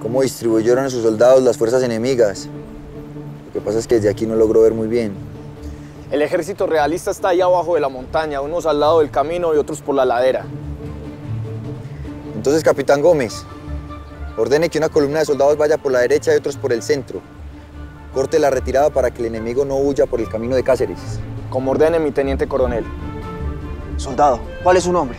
cómo distribuyeron a sus soldados las fuerzas enemigas. Lo que pasa es que desde aquí no logro ver muy bien. El ejército realista está ahí abajo de la montaña, unos al lado del camino y otros por la ladera. Entonces, capitán Gómez, ordene que una columna de soldados vaya por la derecha y otros por el centro. Corte la retirada para que el enemigo no huya por el camino de Cáceres. Como ordene mi teniente coronel. Soldado, ¿cuál es su nombre?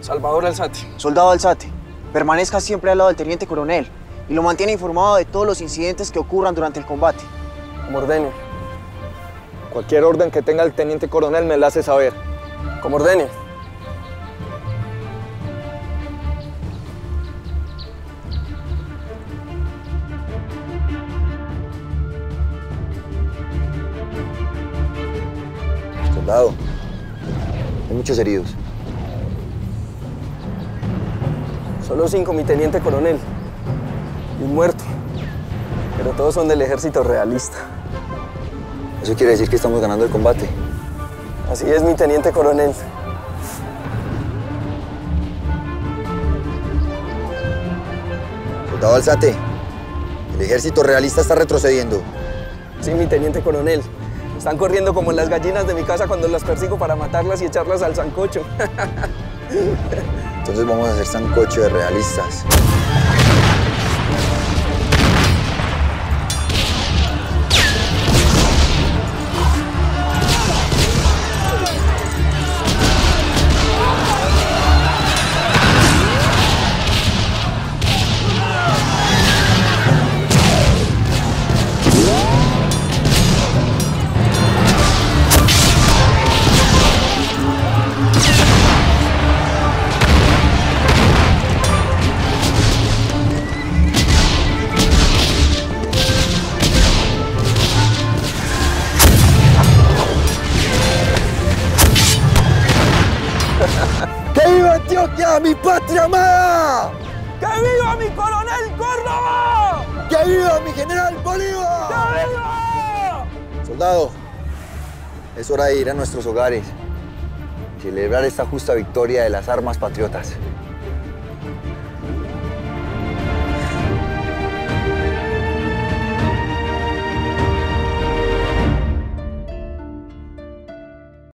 Salvador Alzate. Soldado Alzate, permanezca siempre al lado del teniente coronel y lo mantiene informado de todos los incidentes que ocurran durante el combate. Como ordene. Cualquier orden que tenga el teniente coronel me la hace saber. Como ordene. Soldado, hay muchos heridos. Solo cinco, mi teniente coronel. Y un muerto. Pero todos son del ejército realista. Eso quiere decir que estamos ganando el combate. Así es, mi teniente coronel. Soldado Alzate, el ejército realista está retrocediendo. Sí, mi teniente coronel. Están corriendo como las gallinas de mi casa cuando las persigo para matarlas y echarlas al sancocho. Entonces vamos a hacer sancocho de realistas. ¡Que viva Antioquia, mi patria amada! ¡Que viva mi coronel Córdoba! ¡Que viva mi general Bolívar! ¡Que viva! Soldado, es hora de ir a nuestros hogares y celebrar esta justa victoria de las armas patriotas.